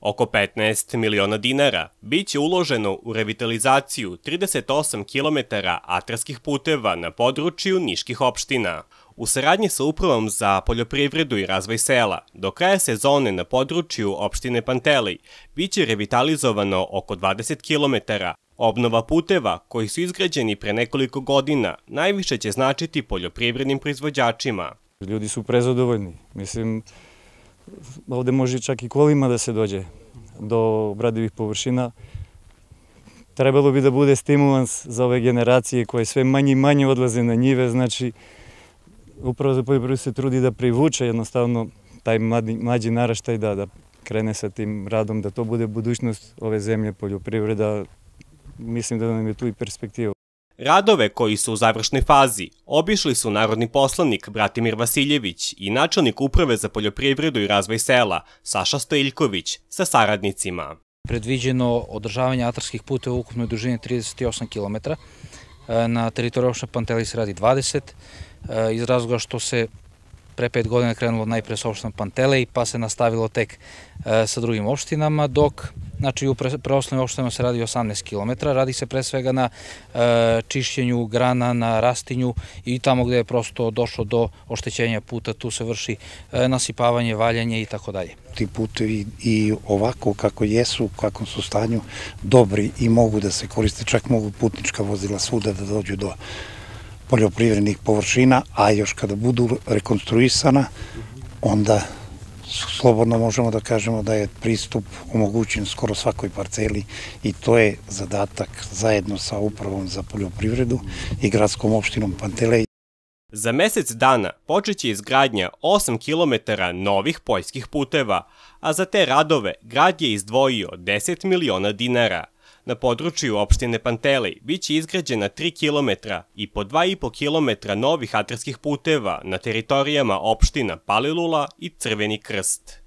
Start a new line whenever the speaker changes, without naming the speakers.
Oko 15 miliona dinara biće uloženo u revitalizaciju 38 km atarskih puteva na području niških opština. U saradnji sa Upravom za poljoprivredu i razvoj sela, do kraja sezone na području opštine Pantelej biće revitalizovano oko 20 km. Obnova puteva, koji su izgrađeni pre nekoliko godina, najviše će značiti poljoprivrednim proizvođačima.
Ljudi su prezadovoljni. Mislim, ovde može čak i kolima da se dođe do obradivih površina. Trebalo bi da bude stimulans za ove generacije koje sve manje i manje odlaze na njive, znači upravo za poljoprivredu se trudi da privuče jednostavno taj mladi, mlađi naraštaj da, da krene sa tim radom, da to bude budućnost ove zemlje, poljoprivreda, mislim da nam je tu i perspektiva.
Radove koji su u završnoj fazi obišli su narodni poslanik Bratimir Vasiljević i načelnik Uprave za poljoprivredu i razvoj sela Saša Stojiljković sa saradnicima.
Predviđeno održavanje atarskih puteva u ukupnoj dužini 38 km. Na teritoriju Panteli se radi 20 e, iz razloga što se pre pet godina krenulo najpre sa opštinom Pantelej, pa se nastavilo tek e, sa drugim opštinama, dok Znači u preosnovnim opštinama se radi 18 km, radi se pre svega na e, čišćenju grana, na rastinju i tamo gde je prosto došlo do oštećenja puta, tu se vrši e, nasipavanje, valjanje i tako dalje.
Ti putevi i ovako kako jesu, u kakvom su stanju, dobri i mogu da se koriste, čak mogu putnička vozila svuda da dođu do poljoprivrednih površina, a još kada budu rekonstruisana, onda slobodno možemo da kažemo da je pristup omogućen skoro svakoj parceli i to je zadatak zajedno sa upravom za poljoprivredu i gradskom opštinom Pantelej.
Za mesec dana počeće izgradnja 8 km novih poljskih puteva, a za te radove grad je izdvojio 10 miliona dinara – Na području opštine Pantelej biće izgrađena 3 km i po 2,5 km novih atarskih puteva na teritorijama opština Palilula i Crveni krst.